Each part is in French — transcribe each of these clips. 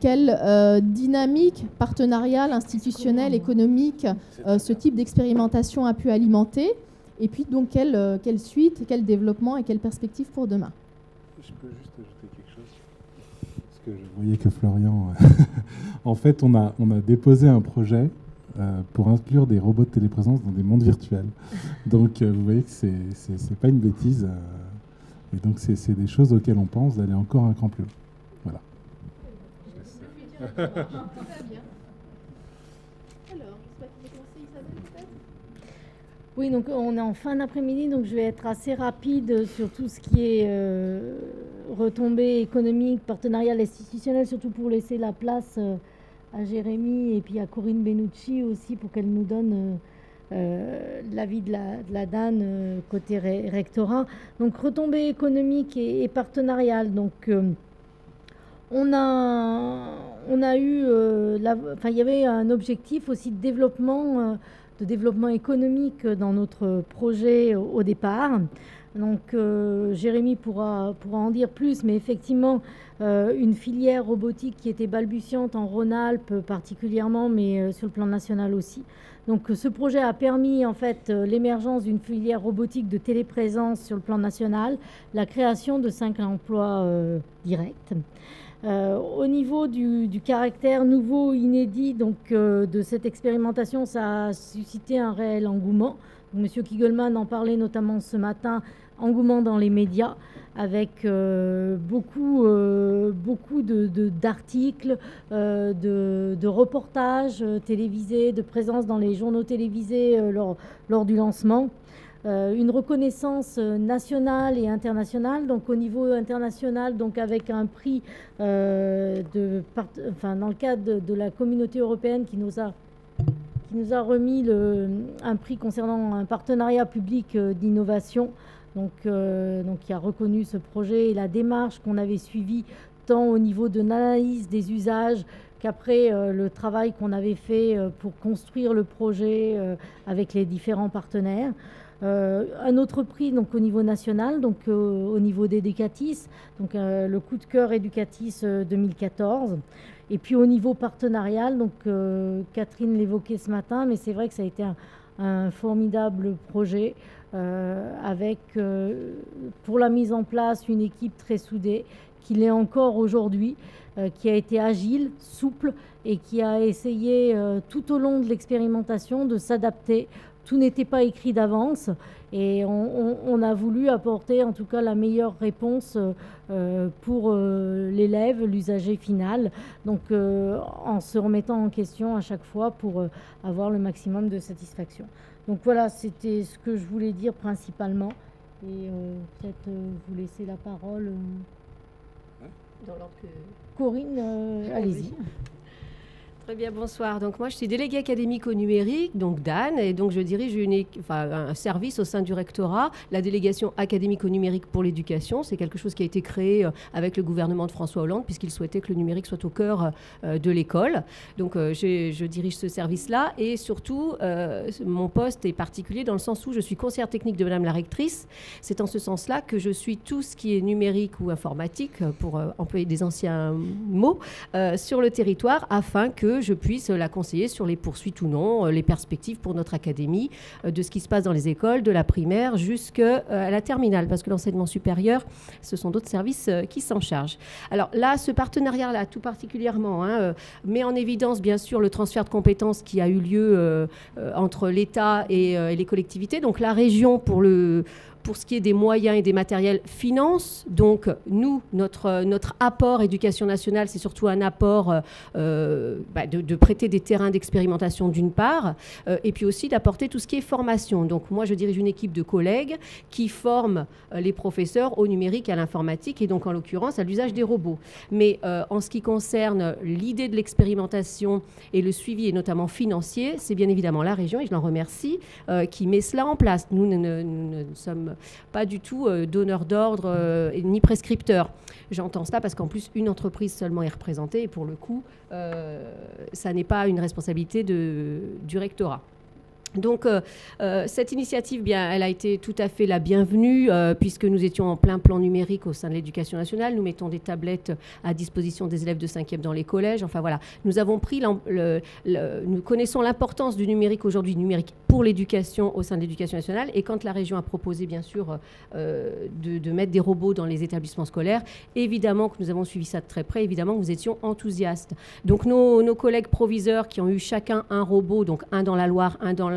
quelle dynamique partenariale, institutionnelle, économique ce type d'expérimentation a pu alimenter et puis donc quelle, quelle suite, quel développement et quelle perspective pour demain? Je peux juste ajouter quelque chose Parce que je voyais que Florian... en fait, on a, on a déposé un projet euh, pour inclure des robots de téléprésence dans des mondes virtuels. Donc euh, vous voyez que ce n'est pas une bêtise. Euh, et donc c'est des choses auxquelles on pense d'aller encore un cran plus haut. Oui, donc on est en fin d'après-midi, donc je vais être assez rapide sur tout ce qui est retombées économiques, partenariales, institutionnelles, surtout pour laisser la place à Jérémy et puis à Corinne Benucci aussi pour qu'elle nous donne euh, euh, l'avis de la, DAN euh, côté rectorat. Donc retombées économiques et, partenariales. Donc on a, eu, enfin il y avait un objectif aussi de développement, développement économique dans notre projet au départ. Donc euh, Jérémy pourra, pourra en dire plus, mais effectivement, euh, une filière robotique qui était balbutiante en Rhône-Alpes particulièrement, mais euh, sur le plan national aussi. Donc ce projet a permis en fait l'émergence d'une filière robotique de téléprésence sur le plan national, la création de cinq emplois directs. Au niveau du, caractère nouveau, inédit donc, de cette expérimentation, ça a suscité un réel engouement. Monsieur Kigelman en parlait notamment ce matin, engouement dans les médias avec euh, beaucoup, euh, d'articles, de, reportages euh, télévisés, de présence dans les journaux télévisés lors, du lancement. Une reconnaissance nationale et internationale, donc au niveau international, donc avec un prix de, enfin, dans le cadre de la communauté européenne qui nous a qui nous a remis un prix concernant un partenariat public euh, d'innovation, donc, euh, donc qui a reconnu ce projet et la démarche qu'on avait suivie tant au niveau de l'analyse des usages qu'après euh, le travail qu'on avait fait pour construire le projet avec les différents partenaires. Un autre prix donc au niveau national, donc au niveau d'Educatis, donc le coup de cœur Educatis 2014. Et puis au niveau partenarial, donc euh, Catherine l'évoquait ce matin, mais c'est vrai que ça a été un, formidable projet euh, avec euh, pour la mise en place une équipe très soudée qui l'est encore aujourd'hui, qui a été agile, souple et qui a essayé tout au long de l'expérimentation de s'adapter tout n'était pas écrit d'avance et on, a voulu apporter en tout cas la meilleure réponse euh, pour euh, l'élève, l'usager final, donc euh, en se remettant en question à chaque fois pour avoir le maximum de satisfaction. Donc voilà, c'était ce que je voulais dire principalement et peut-être vous laisser la parole. Dans l'ordre que... Corinne, allez-y. Très bien, bonsoir. Donc moi, je suis déléguée académique au numérique, donc Dan, et donc je dirige un service au sein du rectorat, la délégation académique au numérique pour l'éducation. C'est quelque chose qui a été créé euh, avec le gouvernement de François Hollande, puisqu'il souhaitait que le numérique soit au cœur euh, de l'école. Donc euh, je, dirige ce service-là, et surtout, mon poste est particulier dans le sens où je suis conseillère technique de Madame la rectrice. C'est en ce sens-là que je suis tout ce qui est numérique ou informatique, pour employer des anciens mots, sur le territoire, afin que je puisse la conseiller sur les poursuites ou non, euh, les perspectives pour notre académie, euh, de ce qui se passe dans les écoles, de la primaire jusqu'à euh, la terminale, parce que l'enseignement supérieur, ce sont d'autres services qui s'en chargent. Alors là, ce partenariat-là, tout particulièrement, hein, met en évidence, bien sûr, le transfert de compétences qui a eu lieu entre l'État et, et les collectivités. Donc la région, pour le pour ce qui est des moyens et des matériels, finance. Donc, nous, notre, notre apport éducation nationale, c'est surtout un apport euh, euh, bah, de, prêter des terrains d'expérimentation d'une part, euh, et puis aussi d'apporter tout ce qui est formation. Donc, moi, je dirige une équipe de collègues qui forment les professeurs au numérique à l'informatique, et donc, en l'occurrence, à l'usage des robots. Mais en ce qui concerne l'idée de l'expérimentation et le suivi, et notamment financier, c'est bien évidemment la région, et je l'en remercie, qui met cela en place. Nous, nous ne sommes pas du tout euh, donneur d'ordre euh, ni prescripteur. J'entends cela parce qu'en plus, une entreprise seulement est représentée et pour le coup, euh, ça n'est pas une responsabilité du rectorat. Donc euh, euh, cette initiative, bien, elle a été tout à fait la bienvenue euh, puisque nous étions en plein plan numérique au sein de l'éducation nationale. Nous mettons des tablettes à disposition des élèves de 5e dans les collèges. Enfin voilà, nous avons pris, nous connaissons l'importance du numérique aujourd'hui, numérique pour l'éducation au sein de l'éducation nationale. Et quand la région a proposé, bien sûr, de, mettre des robots dans les établissements scolaires, évidemment que nous avons suivi ça de très près. Évidemment que nous étions enthousiastes. Donc nos, collègues proviseurs qui ont eu chacun un robot, donc un dans la Loire, un dans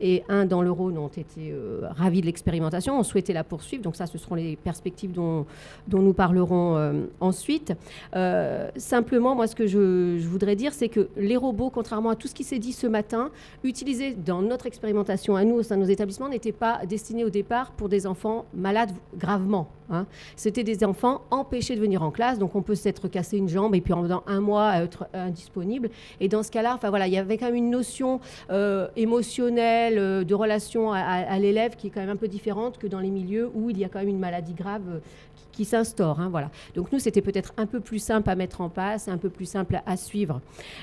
et un dans le Rhône ont été euh, ravis de l'expérimentation, ont souhaité la poursuivre. Donc ça, ce seront les perspectives dont, nous parlerons euh, ensuite. Euh, simplement, moi, ce que je, voudrais dire, c'est que les robots, contrairement à tout ce qui s'est dit ce matin, utilisés dans notre expérimentation à nous, au sein de nos établissements, n'étaient pas destinés au départ pour des enfants malades gravement. Hein. C'était des enfants empêchés de venir en classe, donc on peut s'être cassé une jambe et puis en faisant un mois être indisponible. Et dans ce cas-là, enfin voilà, il y avait quand même une notion émotionnelle euh, de relation à, l'élève qui est quand même un peu différente que dans les milieux où il y a quand même une maladie grave euh, qui s'instaure. Hein, voilà. Donc nous, c'était peut-être un peu plus simple à mettre en place, un peu plus simple à, suivre.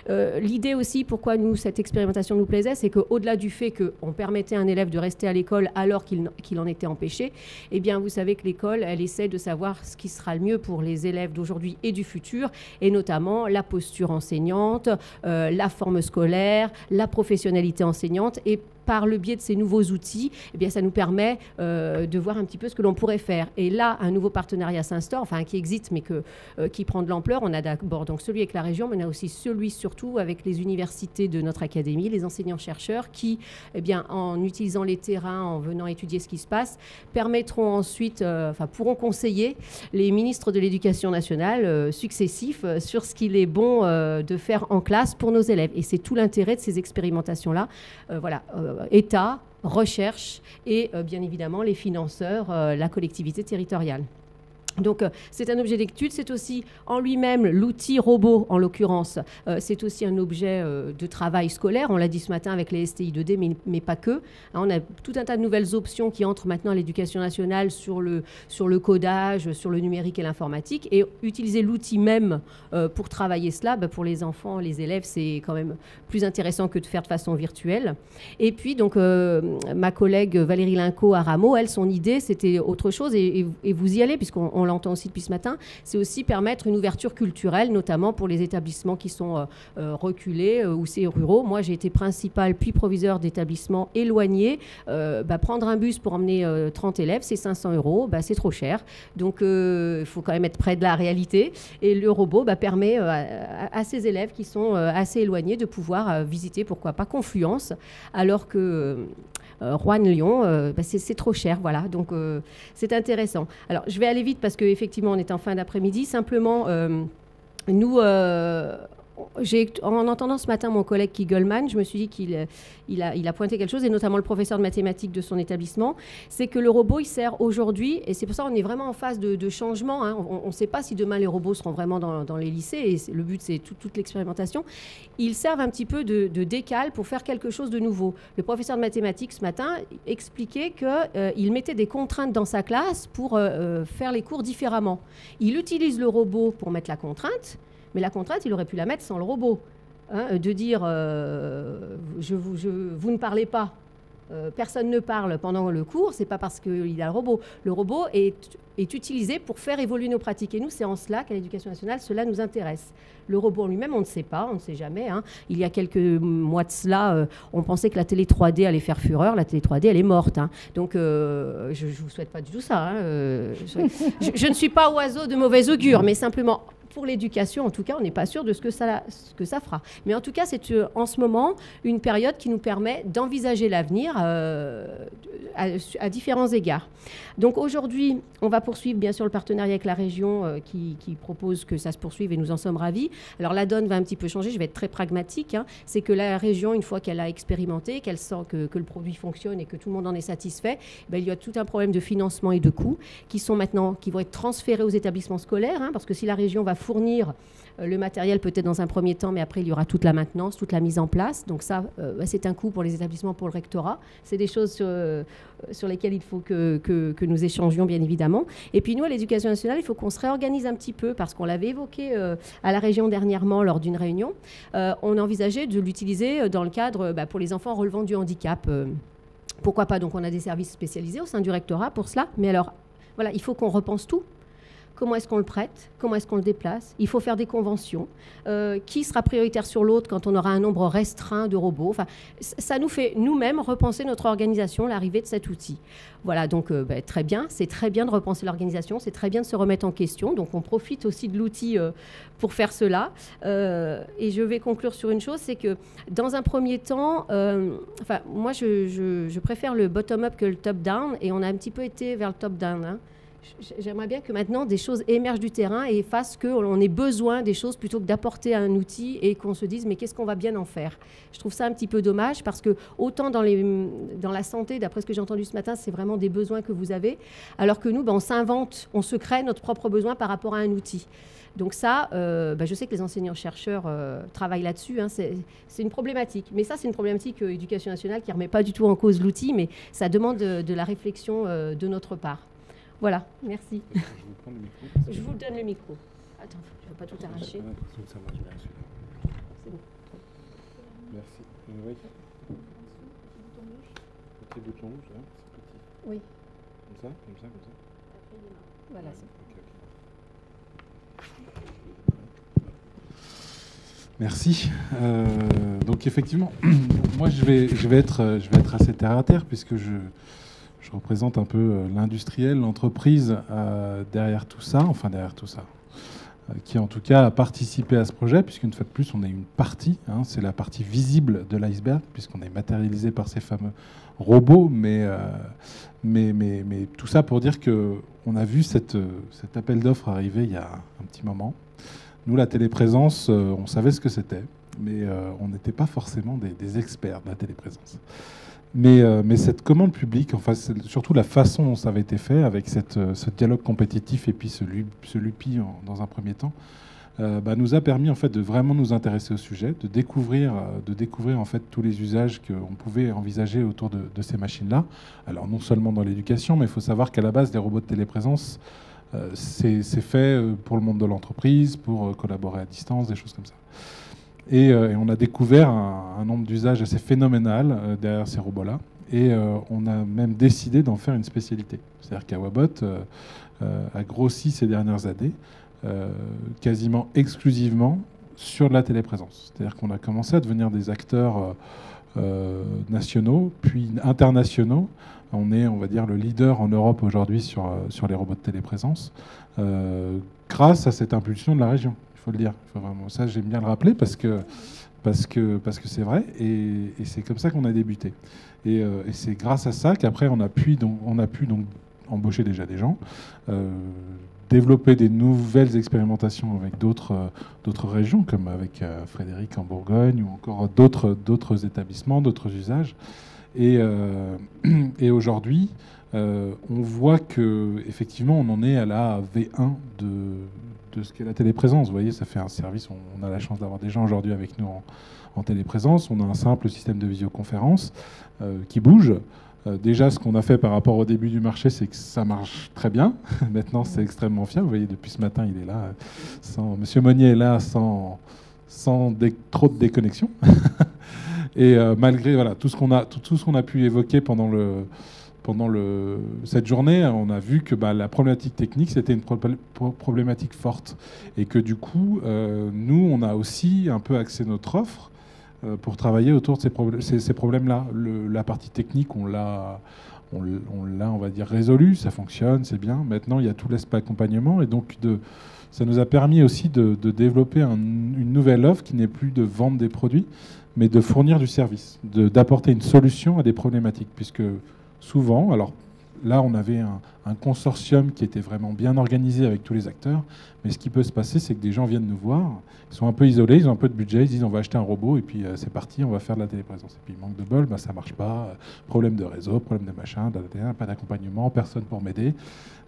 Euh, l'idée aussi, pourquoi nous, cette expérimentation nous plaisait, c'est qu'au-delà du fait qu'on permettait à un élève de rester à l'école alors qu'il en était empêché, eh bien, vous savez que l'école, elle essaie de savoir ce qui sera le mieux pour les élèves d'aujourd'hui et du futur, et notamment la posture enseignante, la forme scolaire, la professionnalité enseignante, et par le biais de ces nouveaux outils, eh bien, ça nous permet euh, de voir un petit peu ce que l'on pourrait faire. Et là, un nouveau partenariat s'instaure, enfin qui existe, mais euh, qui prend de l'ampleur. On a d'abord donc celui avec la région, mais on a aussi celui surtout avec les universités de notre académie, les enseignants-chercheurs, qui, eh bien, en utilisant les terrains, en venant étudier ce qui se passe, permettront ensuite, euh, enfin, pourront conseiller les ministres de l'Éducation nationale successifs sur ce qu'il est bon de faire en classe pour nos élèves. Et c'est tout l'intérêt de ces expérimentations-là. État, recherche et euh, bien évidemment les financeurs, euh, la collectivité territoriale. Donc euh, c'est un objet d'étude, c'est aussi en lui-même l'outil robot en l'occurrence, euh, c'est aussi un objet euh, de travail scolaire, on l'a dit ce matin avec les STI 2D, mais, mais pas que. Hein, on a tout un tas de nouvelles options qui entrent maintenant à l'éducation nationale sur le, sur le codage, sur le numérique et l'informatique, et utiliser l'outil même pour travailler cela, bah, pour les enfants, les élèves, c'est quand même plus intéressant que de faire de façon virtuelle. Et puis donc ma collègue Valérie Linco à Rameau, elle, son idée c'était autre chose, et, et vous y allez puisqu'on on l'entend aussi depuis ce matin, c'est aussi permettre une ouverture culturelle, notamment pour les établissements qui sont euh, euh, reculés euh, ou c'est ruraux. Moi, j'ai été principal puis proviseur d'établissements éloignés. Bah, prendre un bus pour emmener 30 élèves, c'est 500 euros, bah, c'est trop cher. Donc, il faut quand même être près de la réalité. Et le robot bah, permet à, ces élèves qui sont assez éloignés de pouvoir visiter, pourquoi pas, Confluence, alors que Rouen-Lyon, euh, bah, c'est trop cher. Voilà, donc euh, c'est intéressant. Alors, je vais aller vite parce qu'effectivement, on est en fin d'après-midi. Simplement, nous en entendant ce matin mon collègue Goldman, je me suis dit qu'il euh, il a, pointé quelque chose, et notamment le professeur de mathématiques de son établissement, c'est que le robot, il sert aujourd'hui, et c'est pour ça qu'on est vraiment en phase de, changement. Hein. On ne sait pas si demain les robots seront vraiment dans, les lycées, et le but, c'est toute l'expérimentation. Ils servent un petit peu de, décal pour faire quelque chose de nouveau. Le professeur de mathématiques ce matin expliquait qu'il euh, mettait des contraintes dans sa classe pour euh, faire les cours différemment. Il utilise le robot pour mettre la contrainte, mais la contrainte, il aurait pu la mettre sans le robot. Hein, de dire euh, je, vous, vous, ne parlez pas, euh, personne ne parle pendant le cours, c'est pas parce qu'il a le robot. Le robot est, est, utilisé pour faire évoluer nos pratiques. Et nous, c'est en cela qu'à l'éducation nationale, cela nous intéresse. Le robot en lui-même, on ne sait pas, on ne sait jamais. Hein. Il y a quelques mois de cela, euh, on pensait que la télé 3D allait faire fureur. La télé 3D, elle est morte. Hein. Donc, je ne vous souhaite pas du tout ça. Je, je ne suis pas oiseau de mauvais augure, mais simplement pour l'éducation, en tout cas, on n'est pas sûr de ce que, ça, que ça fera. Mais en tout cas, c'est euh, en ce moment une période qui nous permet d'envisager l'avenir euh, à, différents égards. Donc aujourd'hui, on va poursuivre bien sûr le partenariat avec la région euh, qui, propose que ça se poursuive et nous en sommes ravis. Alors la donne va un petit peu changer, je vais être très pragmatique. Hein. C'est que la région, une fois qu'elle a expérimenté, qu'elle sent que, le produit fonctionne et que tout le monde en est satisfait, ben, il y a tout un problème de financement et de coûts qui sont maintenant, qui vont être transférés aux établissements scolaires, hein, parce que si la région va fournir euh, le matériel peut-être dans un premier temps, mais après il y aura toute la maintenance, toute la mise en place. Donc ça, euh, bah, c'est un coût pour les établissements, pour le rectorat. C'est des choses sur, euh, lesquelles il faut que, que, nous échangions, bien évidemment. Et puis nous, à l'éducation nationale, il faut qu'on se réorganise un petit peu, parce qu'on l'avait évoqué à la région dernièrement lors d'une réunion. on a envisagé de l'utiliser dans le cadre bah, pour les enfants relevant du handicap. pourquoi pas? Donc on a des services spécialisés au sein du rectorat pour cela. Mais alors, voilà, il faut qu'on repense tout comment est-ce qu'on le prête, comment est-ce qu'on le déplace? Il faut faire des conventions. Euh, qui sera prioritaire sur l'autre quand on aura un nombre restreint de robots? Enfin, Ça nous fait nous-mêmes repenser notre organisation, l'arrivée de cet outil. Voilà, donc euh, ben, très bien, c'est très bien de repenser l'organisation, c'est très bien de se remettre en question. Donc on profite aussi de l'outil euh, pour faire cela. et je vais conclure sur une chose, c'est que dans un premier temps, enfin moi je, préfère le bottom-up que le top-down, et on a un petit peu été vers le top-down. Hein. J'aimerais bien que maintenant des choses émergent du terrain et fassent qu'on ait besoin des choses plutôt que d'apporter un outil et qu'on se dise mais qu'est-ce qu'on va bien en faire? Je trouve ça un petit peu dommage parce que autant dans, la santé, d'après ce que j'ai entendu ce matin, c'est vraiment des besoins que vous avez, alors que nous, ben, on s'invente, on se crée notre propre besoin par rapport à un outil. Donc ça, euh, ben, je sais que les enseignants-chercheurs euh, travaillent là-dessus, hein, c'est une problématique. Mais ça, c'est une problématique euh, éducation nationale qui ne remet pas du tout en cause l'outil, mais ça demande de, de la réflexion de notre part. Voilà, merci. Je vous, prends le micro, je vous donne le micro. Attends, je ne veux pas tout arracher. C'est bon. Merci. Oui. Petit bouton rouge, là, c'est petit. Oui. Comme ça, comme ça, comme ça. Voilà. Merci. Euh, donc effectivement, moi je vais, je vais être, je vais être assez terre à terre puisque je, je représente un peu euh, l'industriel, l'entreprise euh, derrière tout ça, enfin derrière tout ça, euh, qui en tout cas a participé à ce projet, puisqu'une fois de plus, on est une partie, hein, c'est la partie visible de l'iceberg, puisqu'on est matérialisé par ces fameux robots, mais, mais, mais, mais, tout ça pour dire qu'on a vu cet appel d'offres arriver il y a un petit moment. Nous, la téléprésence, on savait ce que c'était, mais on n'était pas forcément des experts de la téléprésence. Euh, mais, cette commande publique, enfin, surtout la façon dont ça avait été fait, avec cette, euh, ce dialogue compétitif et puis ce, LUPI dans un premier temps, euh, bah, nous a permis en fait de vraiment nous intéresser au sujet, de découvrir, de découvrir en fait tous les usages qu'on pouvait envisager autour de, ces machines-là. Alors non seulement dans l'éducation, mais il faut savoir qu'à la base, les robots de téléprésence, c'est fait pour le monde de l'entreprise, pour collaborer à distance, des choses comme ça. Euh, et, on a découvert un, nombre d'usages assez phénoménal euh, derrière ces robots-là. Et euh, on a même décidé d'en faire une spécialité. C'est-à-dire qu'Awabot a grossi ces dernières années quasiment exclusivement sur de la téléprésence. C'est-à-dire qu'on a commencé à devenir des acteurs nationaux, puis internationaux. On est, on va dire, le leader en Europe aujourd'hui sur, sur les robots de téléprésence, grâce à cette impulsion de la région il faut le dire. vraiment, ça, j'aime bien le rappeler parce que parce que parce que c'est vrai et, c'est comme ça qu'on a débuté. Euh, et, c'est grâce à ça qu'après on a pu donc on a pu donc embaucher déjà des gens. Euh, développer des nouvelles expérimentations avec d'autres euh, d'autres régions, comme avec Frédéric en Bourgogne, ou encore d'autres d'autres établissements, d'autres usages. Et, et aujourd'hui, on voit que effectivement, on en est à la V1 de, de ce qu'est la téléprésence. Vous voyez, ça fait un service. On, a la chance d'avoir des gens aujourd'hui avec nous en, téléprésence. On a un simple système de visioconférence euh, qui bouge. Euh, déjà, ce qu'on a fait par rapport au début du marché, c'est que ça marche très bien. Maintenant, c'est extrêmement fiable. Vous voyez, depuis ce matin, il est là. Sans, Monsieur Monnier est là sans, sans trop de déconnexion. Et euh, malgré voilà, tout ce qu'on a, tout ce qu'on a pu évoquer pendant le, pendant cette journée, on a vu que bah, la problématique technique, c'était une problématique forte. Et que du coup, euh, nous, on a aussi un peu axé notre offre euh, pour travailler autour de ces, problèmes-là. La partie technique, on l'a, on, l'a, on va dire, résolu, ça fonctionne, c'est bien. Maintenant, il y a tout l'aspect accompagnement. Et donc, ça nous a permis aussi de, développer une nouvelle offre qui n'est plus de vendre des produits, mais de fournir du service, d'apporter une solution à des problématiques. Puisque souvent. Alors là, on avait un, consortium qui était vraiment bien organisé avec tous les acteurs. Mais ce qui peut se passer, c'est que des gens viennent nous voir, ils sont un peu isolés, ils ont un peu de budget, ils disent on va acheter un robot et puis euh, c'est parti, on va faire de la téléprésence. Et puis manque de bol, bah, ça marche pas, problème de réseau, problème de machin, pas d'accompagnement, personne pour m'aider.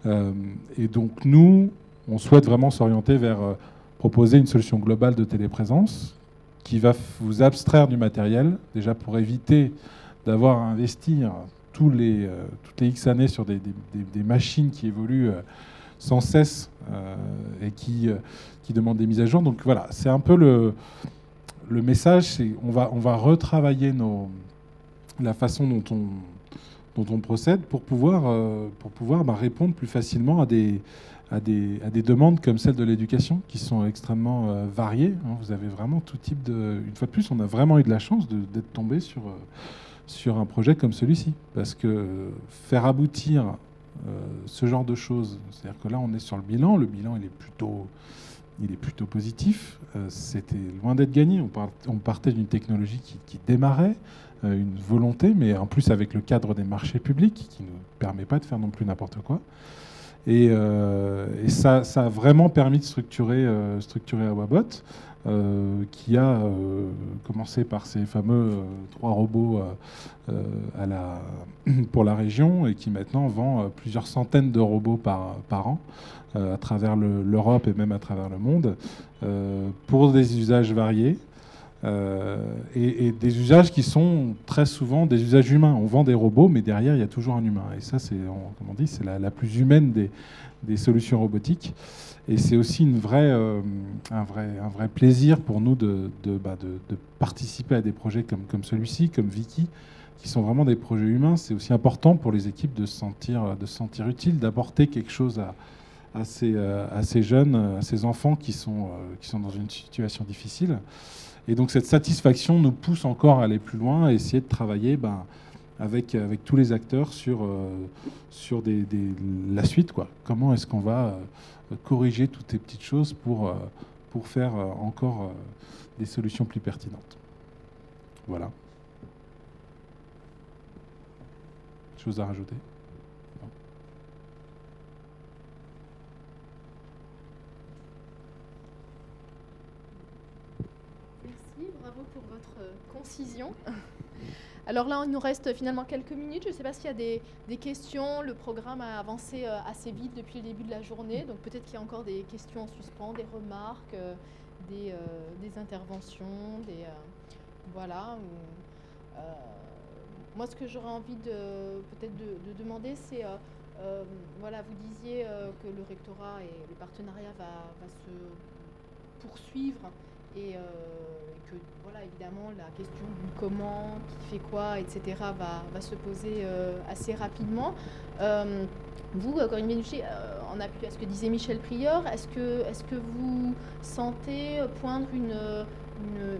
Euh, et donc nous, on souhaite vraiment s'orienter vers euh, proposer une solution globale de téléprésence qui va vous abstraire du matériel, déjà pour éviter d'avoir à investir tous les, euh, toutes les X années sur des, machines qui évoluent euh, sans cesse euh, et qui, qui demandent des mises à jour. Donc voilà, c'est un peu le, le message, c'est on va, on va retravailler nos, la façon dont on, dont on procède pour pouvoir, pour pouvoir bah, répondre plus facilement à des, à des, à des, demandes comme celle de l'éducation qui sont extrêmement variées. Hein. Vous avez vraiment tout type de... Une fois de plus, on a vraiment eu de la chance d'être tombé sur sur un projet comme celui-ci. Parce que faire aboutir euh, ce genre de choses, c'est-à-dire que là on est sur le bilan, le bilan il est plutôt, il est plutôt positif, euh, c'était loin d'être gagné, on, partait d'une technologie qui, démarrait, euh, une volonté, mais en plus avec le cadre des marchés publics qui ne nous permet pas de faire non plus n'importe quoi. Et, ça, ça, a vraiment permis de structurer, structurer Awabot. Euh, qui a euh, commencé par ces fameux euh, trois robots pour la région et qui maintenant vend plusieurs centaines de robots par, par an à travers l'Europe et même à travers le monde pour des usages variés. Et, des usages qui sont très souvent des usages humains. On vend des robots, mais derrière, il y a toujours un humain. Et ça, c'est, comme on c'est la, plus humaine des, solutions robotiques. Et c'est aussi une vraie, euh, un, vrai, un vrai plaisir pour nous bah, de, participer à des projets comme, comme celui-ci, comme Vicky, qui sont vraiment des projets humains. C'est aussi important pour les équipes de se sentir, de sentir utile, d'apporter quelque chose à, ces, euh, à, ces, jeunes, à ces enfants qui sont, euh, qui sont dans une situation difficile. Et donc cette satisfaction nous pousse encore à aller plus loin, à essayer de travailler ben, avec, avec tous les acteurs sur, sur des, des, la suite. Quoi. Comment est-ce qu'on va corriger toutes ces petites choses pour, euh, pour faire euh, encore euh, des solutions plus pertinentes. Voilà. Chose à rajouter Merci, bravo pour votre Alors là, il nous reste finalement quelques minutes. Je ne sais pas s'il y a des, questions. Le programme a avancé euh, assez vite depuis le début de la journée. Donc peut-être qu'il y a encore des questions en suspens, des remarques, euh, des, euh, interventions, des... voilà. moi, ce que j'aurais envie de peut-être de, demander, c'est... voilà, vous disiez que le rectorat et le partenariat va se poursuivre et que voilà, évidemment, la question du comment, qui fait quoi, etc., va, va se poser euh, assez rapidement. Euh, vous, euh, Corinne Bénuchet, en appui à ce que disait Michel Prieur, est-ce que, est -ce que vous sentez poindre une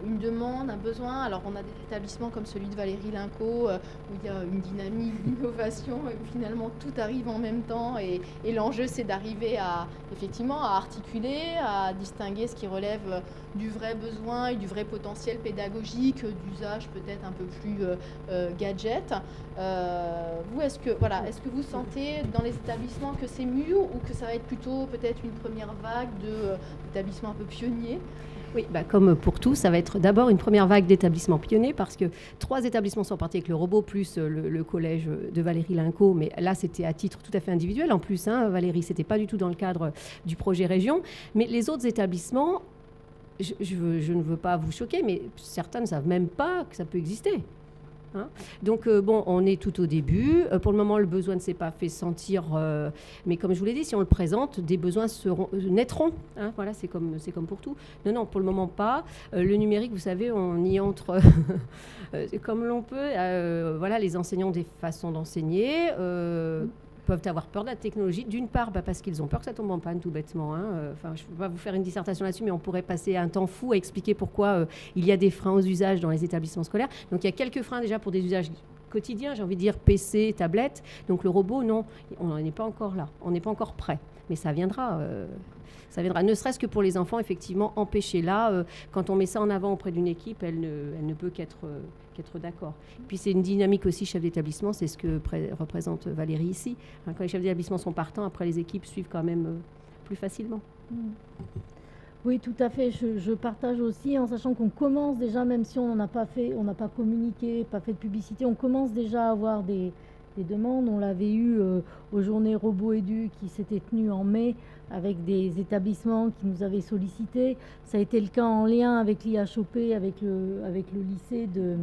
une, demande, un besoin. Alors on a des établissements comme celui de Valérie Linco euh, où il y a une dynamique d'innovation et où finalement tout arrive en même temps et, l'enjeu c'est d'arriver à effectivement à articuler, à distinguer ce qui relève euh, du vrai besoin et du vrai potentiel pédagogique, d'usage peut-être un peu plus euh, gadget. vous est-ce que voilà, est-ce que vous sentez dans les établissements que c'est mûr ou que ça va être plutôt peut-être une première vague d'établissements un peu pionniers? Oui, bah comme pour tout, ça va être d'abord une première vague d'établissements pionniers parce que trois établissements sont partis avec le robot plus euh, le, collège de Valérie Linco, mais là c'était à titre tout à fait individuel en plus. Hein, Valérie, c'était pas du tout dans le cadre du projet région, mais les autres établissements, je, je ne veux pas vous choquer, mais certains ne savent même pas que ça peut exister. Hein. Donc, euh, bon, on est tout au début. Euh, pour le moment, le besoin ne s'est pas fait sentir. Euh, mais comme je vous l'ai dit, si on le présente, des besoins naîtront. Hein. voilà, c'est comme, c'est comme pour tout. Non, non, pour le moment, pas. le numérique, vous savez, on y entre comme l'on peut. voilà, les enseignants ont des façons d'enseigner peuvent avoir peur de la technologie. D'une part, bah, parce qu'ils ont peur que ça tombe en panne, tout bêtement. Hein. Euh, enfin, je ne peux pas vous faire une dissertation là-dessus, mais on pourrait passer un temps fou à expliquer pourquoi euh, il y a des freins aux usages dans les établissements scolaires. Donc, il y a quelques freins déjà pour des usages quotidiens, j'ai envie de dire PC, tablette. Donc, le robot, non, on n'est pas encore là. On n'est pas encore prêt. Mais ça viendra. Euh, ça viendra. Ne serait-ce que pour les enfants, effectivement, empêcher. Là, quand on met ça en avant auprès d'une équipe, elle ne peut qu'être qu'être d'accord. Puis c'est une dynamique aussi chef d'établissement, c'est ce que représente Valérie ici. Quand les chefs d'établissement sont partants, après les équipes suivent quand même euh, plus facilement. Mm. Oui, tout à fait. Je, partage aussi, en sachant qu'on commence déjà, même si on n'a pas fait, on n'a pas communiqué, pas fait de publicité, on commence déjà à avoir des, demandes. On l'avait eu aux journées Robot Édu qui s'étaient tenues en mai avec des établissements qui nous avaient sollicités. Ça a été le cas en lien avec l'IHOP, avec le, avec le lycée de,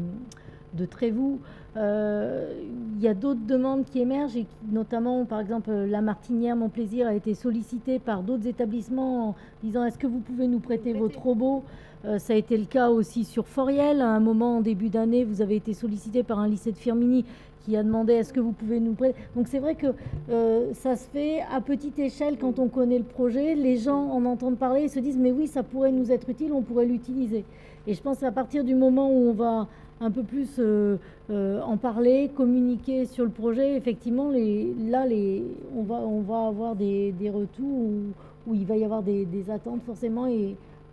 de Trévoux. Euh, il y a d'autres demandes qui émergent, et notamment, par exemple, la Martinière, Mon Plaisir, a été sollicité par d'autres établissements en disant Est-ce que vous pouvez nous prêter votre robot? euh, ça a été le cas aussi sur Foriel. À un moment, en début d'année, vous avez été sollicité par un lycée de Firmini qui a demandé est-ce que vous pouvez nous prêter. Donc c'est vrai que euh, ça se fait à petite échelle quand on connaît le projet. Les gens en entendent parler et se disent mais oui, ça pourrait nous être utile, on pourrait l'utiliser. Et je pense qu'à partir du moment où on va un peu plus euh, euh, en parler, communiquer sur le projet. Effectivement, là, on, va, avoir des, retours où, il va y avoir des, attentes forcément.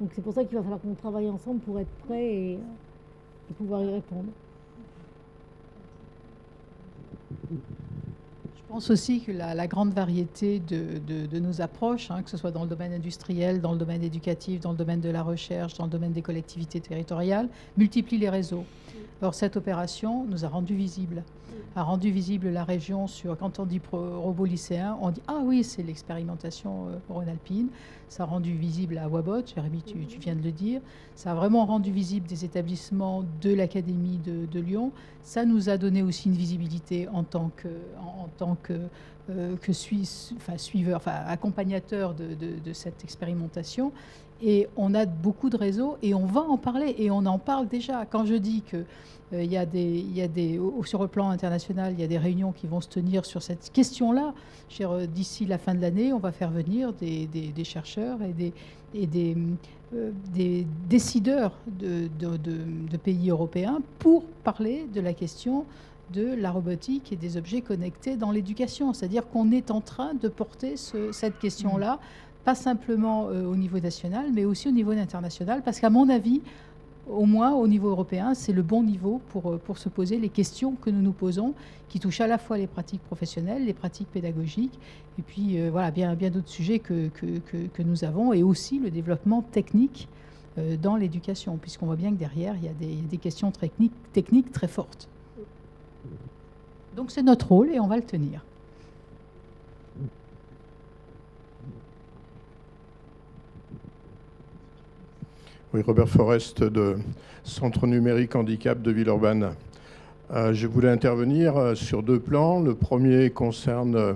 Donc c'est pour ça qu'il va falloir qu'on travaille ensemble pour être prêt et, pouvoir y répondre. Je pense aussi que la, grande variété de, nos approches, hein, que ce soit dans le domaine industriel, dans le domaine éducatif, dans le domaine de la recherche, dans le domaine des collectivités territoriales, multiplie les réseaux. Or, cette opération nous a rendu visibles, a rendu visible la région sur, quand on dit robot lycéen, on dit Ah oui, c'est l'expérimentation euh, rhône-alpine. Ça a rendu visible à Wabot, Jérémy, tu, viens de le dire. Ça a vraiment rendu visible des établissements de l'Académie de, Lyon. Ça nous a donné aussi une visibilité en tant que, en, tant que, euh, que enfin, suiveur, enfin, accompagnateur de cette expérimentation. Et on a beaucoup de réseaux et on va en parler et on en parle déjà. Quand je dis que euh, il y a des, y sur le plan international, il y a des réunions qui vont se tenir sur cette question-là. Euh, d'ici la fin de l'année, on va faire venir des, chercheurs et des, euh, décideurs de, pays européens pour parler de la question de la robotique et des objets connectés dans l'éducation. C'est-à-dire qu'on est en train de porter ce, cette question-là pas simplement euh, au niveau national, mais aussi au niveau international, parce qu'à mon avis, au moins au niveau européen, c'est le bon niveau pour, euh, pour se poser les questions que nous nous posons, qui touchent à la fois les pratiques professionnelles, les pratiques pédagogiques, et puis euh, voilà, bien, bien d'autres sujets que, que, que, nous avons, et aussi le développement technique dans l'éducation, puisqu'on voit bien que derrière, il y a des, questions techniques très fortes. Donc c'est notre rôle et on va le tenir. Robert Forest de Centre numérique handicap de Villeurbanne. Euh, je voulais intervenir euh, sur deux plans. Le premier concerne euh,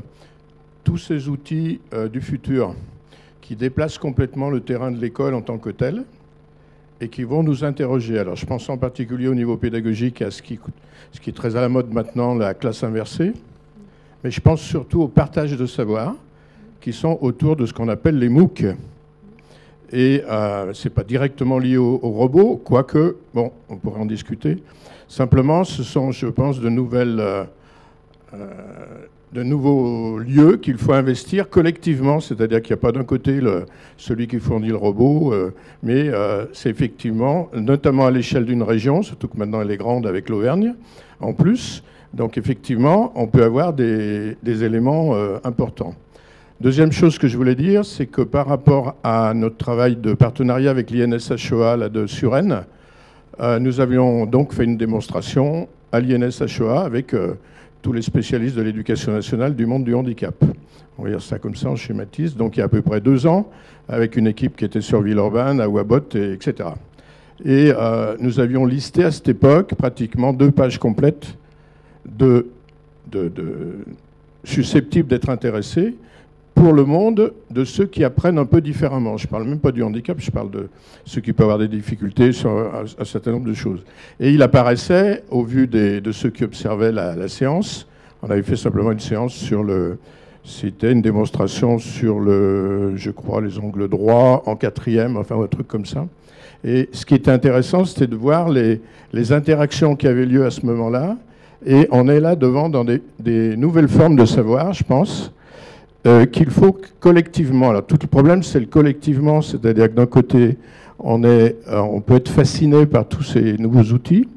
tous ces outils du futur qui déplacent complètement le terrain de l'école en tant que tel et qui vont nous interroger. Alors je pense en particulier au niveau pédagogique à ce qui, est très à la mode maintenant, la classe inversée, mais je pense surtout au partage de savoir qui sont autour de ce qu'on appelle les MOOC, et euh, ce n'est pas directement lié au, robot, quoique, bon, on pourrait en discuter. Simplement, ce sont, je pense, de nouvelles, euh, euh, de nouveaux lieux qu'il faut investir collectivement, c'est-à-dire qu'il n'y a pas d'un côté celui qui fournit le robot, mais c'est effectivement, notamment à l'échelle d'une région, surtout que maintenant elle est grande avec l'Auvergne, en plus. Donc effectivement, on peut avoir des éléments importants. Deuxième chose que je voulais dire, c'est que par rapport à notre travail de partenariat avec l'INSHOA de Suresnes, euh, nous avions donc fait une démonstration à l'INSHOA avec euh, tous les spécialistes de l'éducation nationale du monde du handicap. On va dire ça comme ça, on schématise. Donc il y a à peu près deux ans, avec une équipe qui était sur Villeurbanne, à Wabot, et, etc. Et euh, nous avions listé à cette époque pratiquement deux pages complètes de susceptibles d'être intéressés pour le monde de ceux qui apprennent un peu différemment. Je ne parle même pas du handicap, je parle de ceux qui peuvent avoir des difficultés sur un, certain nombre de choses. Et il apparaissait, au vu de ceux qui observaient la, séance, on avait fait simplement une séance sur le... C'était une démonstration sur le, je crois, les ongles droits en quatrième, enfin un truc comme ça. Et ce qui était intéressant, c'était de voir les, interactions qui avaient lieu à ce moment-là. Et on est là devant dans des nouvelles formes de savoir, je pense, euh, qu'il faut collectivement. Alors tout le problème, c'est le collectivement, c'est-à-dire que d'un côté, euh, on peut être fasciné par tous ces nouveaux outils.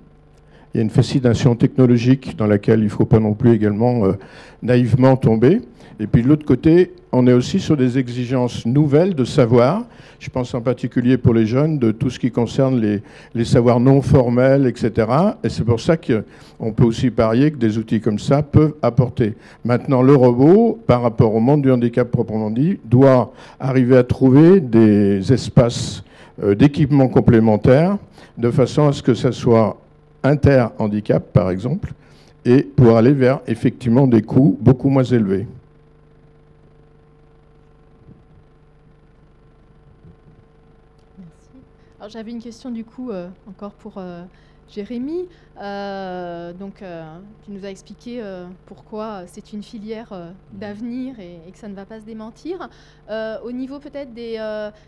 Il y a une fascination technologique dans laquelle il ne faut pas non plus également euh, naïvement tomber. Et puis de l'autre côté, on est aussi sur des exigences nouvelles de savoir. Je pense en particulier pour les jeunes de tout ce qui concerne les, savoirs non formels, etc. Et c'est pour ça qu'on peut aussi parier que des outils comme ça peuvent apporter. Maintenant, le robot, par rapport au monde du handicap proprement dit, doit arriver à trouver des espaces euh, d'équipement complémentaires de façon à ce que ça soit inter-handicap, par exemple, et pour aller vers effectivement des coûts beaucoup moins élevés. Alors j'avais une question du coup euh, encore pour euh, Jérémy. Euh, donc tu nous as expliqué pourquoi c'est une filière d'avenir et, que ça ne va pas se démentir. au niveau peut-être des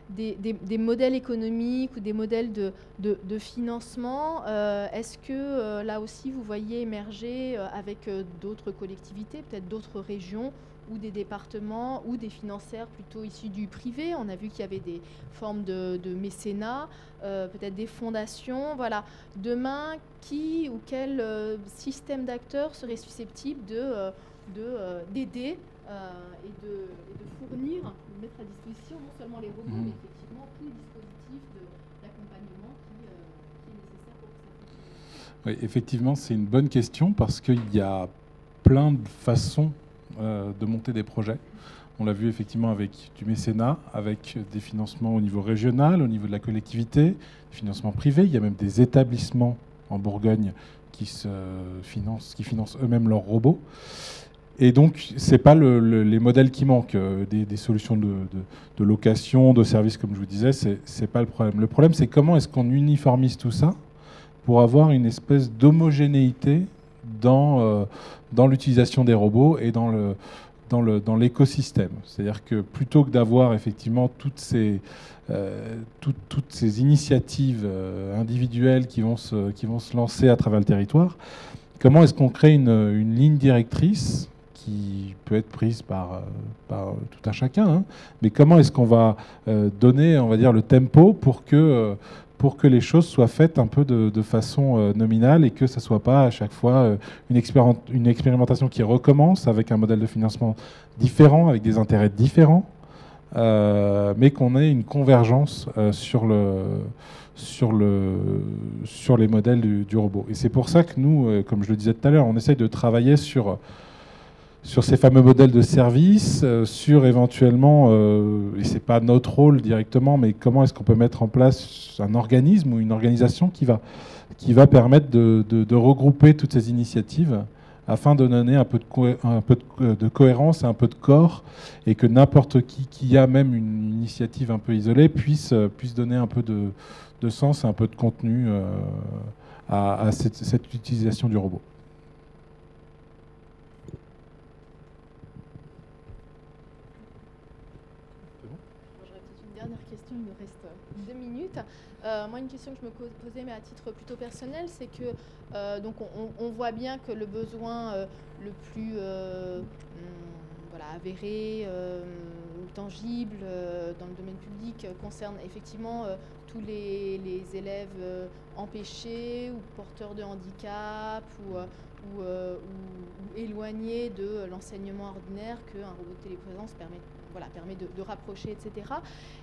des, modèles économiques ou des modèles de, de financement, est-ce que là aussi vous voyez émerger avec d'autres collectivités, peut-être d'autres régions ou des départements ou des financières plutôt issus du privé. On a vu qu'il y avait des formes de, mécénat, euh, peut-être des fondations. Voilà. Demain, qui ou quel euh, système d'acteurs serait susceptible de, euh, d'aider et, de, fournir, de mettre à disposition non seulement les robots, mmh. mais effectivement tous les dispositifs d'accompagnement qui, qui, est nécessaire pour que ça fonctionne. Oui, effectivement, c'est une bonne question parce qu'il y a plein de façons de monter des projets. On l'a vu effectivement avec du mécénat, avec des financements au niveau régional, au niveau de la collectivité, des financements privés. Il y a même des établissements en Bourgogne qui, se financent, qui financent eux-mêmes leurs robots. Et donc, ce n'est pas les modèles qui manquent. Euh, des, solutions de, location, de services, comme je vous disais, ce n'est pas le problème. Le problème, c'est comment est-ce qu'on uniformise tout ça pour avoir une espèce d'homogénéité dans, euh, dans l'utilisation des robots et dans le dans le dans l'écosystème. C'est-à-dire que plutôt que d'avoir effectivement toutes ces euh, toutes ces initiatives euh, individuelles qui vont se qui vont se lancer à travers le territoire, comment est-ce qu'on crée une, une, ligne directrice qui peut être prise par, par tout un chacun, hein, mais comment est-ce qu'on va donner, on va dire, le tempo pour que pour que les choses soient faites un peu de, façon euh, nominale et que ce ne soit pas à chaque fois euh, une, une, expérimentation qui recommence avec un modèle de financement différent, avec des intérêts différents, euh, mais qu'on ait une convergence sur, le, sur, le, sur les modèles du robot. Et c'est pour ça que nous, comme je le disais tout à l'heure, on essaye de travailler sur sur ces fameux modèles de service, euh, sur éventuellement, euh, et c'est pas notre rôle directement, mais comment est-ce qu'on peut mettre en place un organisme ou une organisation qui va, permettre de, regrouper toutes ces initiatives afin de donner un peu, de, un peu de, cohérence et un peu de corps, et que n'importe qui qui a même une initiative un peu isolée puisse, puisse donner un peu de, sens un peu de contenu euh, à, cette utilisation du robot. Euh, moi, une question que je me posais, mais à titre plutôt personnel, c'est que euh, donc on, voit bien que le besoin euh, le plus hum, voilà, avéré, tangible dans le domaine public concerne effectivement tous les, élèves empêchés ou porteurs de handicap ou éloignés de l'enseignement ordinaire qu'un robot de téléprésence permet voilà, permet de, rapprocher, etc.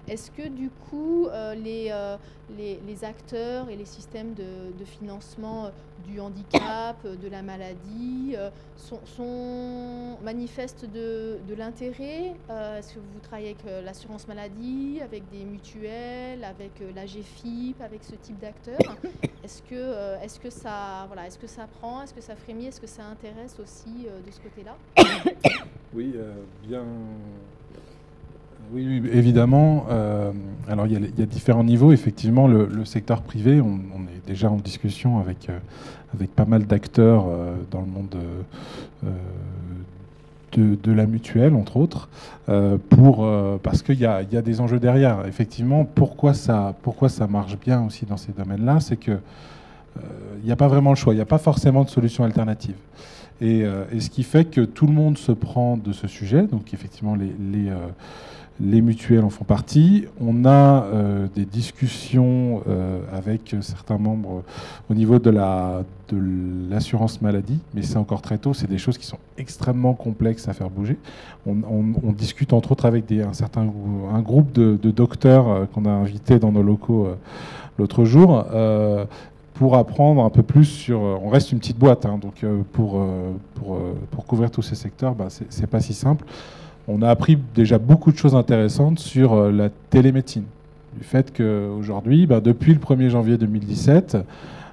Est-ce que du coup, euh, euh, les, les, acteurs et les systèmes de, financement euh, du handicap, de la maladie, sont, manifestent de, de l'intérêt Est-ce que vous travaillez avec l'assurance maladie, avec des mutuelles, avec la GFIP, avec ce type d'acteurs? Est-ce que, est que, voilà, est que ça prend Est-ce que ça frémit Est-ce que ça intéresse aussi de ce côté-là? Oui, bien, oui, évidemment. Euh, alors, il y, a différents niveaux. Effectivement, le, secteur privé, on, est déjà en discussion avec, euh, avec pas mal d'acteurs euh, dans le monde de, de, la mutuelle, entre autres, pour, parce qu'il y, y a, des enjeux derrière. Effectivement, pourquoi ça, pourquoi ça marche bien aussi dans ces domaines-là C'est que il n'y a pas vraiment le choix. Il n'y a pas forcément de solution alternative. Et, et, ce qui fait que tout le monde se prend de ce sujet. Donc, effectivement, les, Les mutuelles en font partie. On a euh, des discussions euh, avec certains membres au niveau de la de l'assurance maladie, mais c'est encore très tôt. C'est des choses qui sont extrêmement complexes à faire bouger. On, discute entre autres avec un certain un groupe de, docteurs euh, qu'on a invités dans nos locaux l'autre jour pour apprendre un peu plus sur. On reste une petite boîte, hein, donc pour, pour, pour, couvrir tous ces secteurs, bah, c'est pas si simple on a appris déjà beaucoup de choses intéressantes sur euh, la télémédecine. Du fait qu'aujourd'hui, bah, depuis le 1er janvier 2017,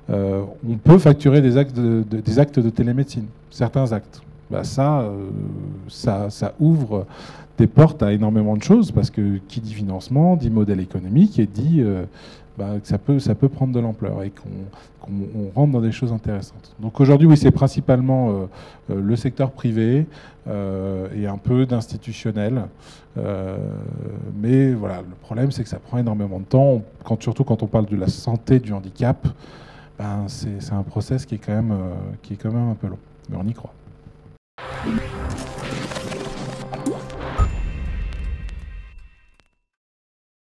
euh, on peut facturer des actes de, des actes de télémédecine, certains actes. Bah, ça, euh, ça, ça, ouvre des portes à énormément de choses parce que qui dit financement dit modèle économique et dit bah, que ça peut, ça peut prendre de l'ampleur et qu'on rentre dans des choses intéressantes. Donc aujourd'hui, oui, c'est principalement le secteur privé, euh, et un peu d'institutionnel. Euh, mais voilà, le problème, c'est que ça prend énormément de temps, quand, surtout quand on parle de la santé du handicap. Ben, c'est un process qui est, quand même, euh, qui est quand même un peu long. Mais on y croit.